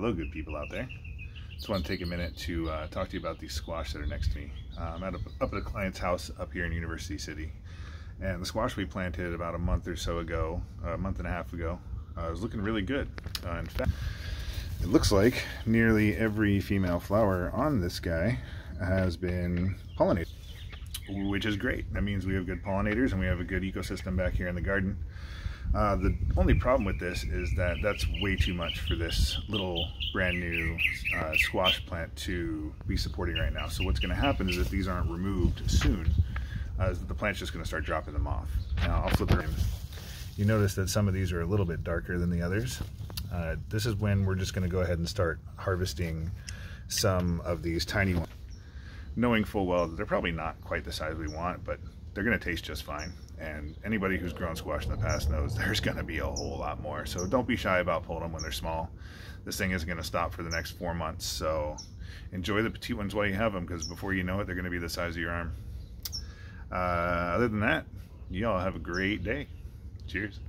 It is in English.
Hello, good people out there. Just want to take a minute to uh, talk to you about these squash that are next to me. Uh, I'm at a, up at a client's house up here in University City. And the squash we planted about a month or so ago, a month and a half ago, uh, was looking really good. Uh, in fact, it looks like nearly every female flower on this guy has been pollinated, which is great. That means we have good pollinators and we have a good ecosystem back here in the garden. Uh, the only problem with this is that that's way too much for this little brand new uh, squash plant to be supporting right now. So what's going to happen is if these aren't removed soon, uh, the plant's just going to start dropping them off. Now I'll flip it around. You notice that some of these are a little bit darker than the others. Uh, this is when we're just going to go ahead and start harvesting some of these tiny ones, knowing full well that they're probably not quite the size we want, but they're going to taste just fine. And anybody who's grown squash in the past knows there's going to be a whole lot more. So don't be shy about pulling them when they're small. This thing isn't going to stop for the next four months. So enjoy the petite ones while you have them because before you know it, they're going to be the size of your arm. Uh, other than that, you all have a great day. Cheers.